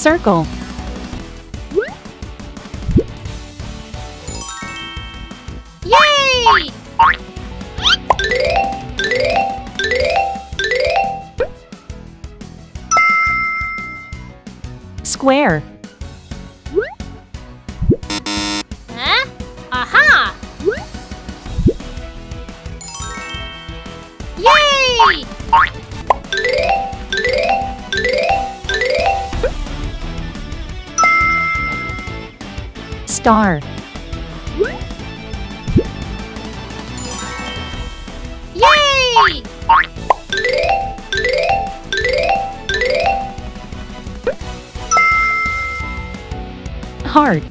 Circle. Yay! Square. Huh? Aha! Yay! Star. Yay! Heart.